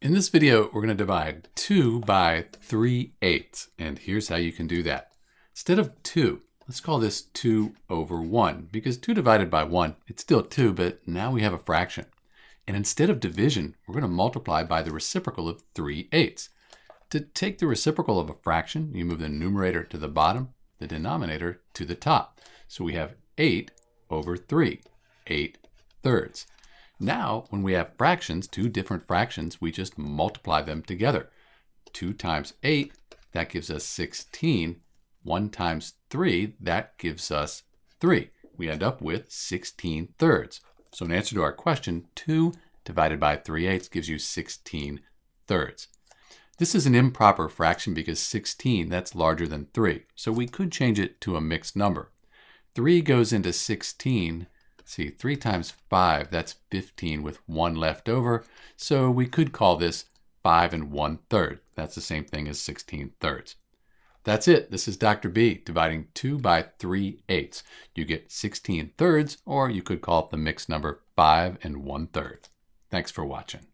In this video, we're going to divide 2 by 3 eighths, and here's how you can do that. Instead of 2, let's call this 2 over 1, because 2 divided by 1, it's still 2, but now we have a fraction. And instead of division, we're going to multiply by the reciprocal of 3 eighths. To take the reciprocal of a fraction, you move the numerator to the bottom, the denominator to the top. So we have 8 over 3, 8 thirds. Now, when we have fractions, two different fractions, we just multiply them together. 2 times 8, that gives us 16. 1 times 3, that gives us 3. We end up with 16 thirds. So in answer to our question, 2 divided by 3 eighths gives you 16 thirds. This is an improper fraction because 16, that's larger than 3. So we could change it to a mixed number. 3 goes into 16 see, 3 times 5, that's 15 with 1 left over. So we could call this 5 and 1 third. That's the same thing as 16 thirds. That's it. This is Dr. B dividing 2 by 3 eighths. You get 16 thirds, or you could call it the mixed number 5 and 1 third. Thanks for watching.